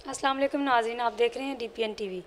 अस्सलाम वालेकुम आप देख रहे हैं D P N T V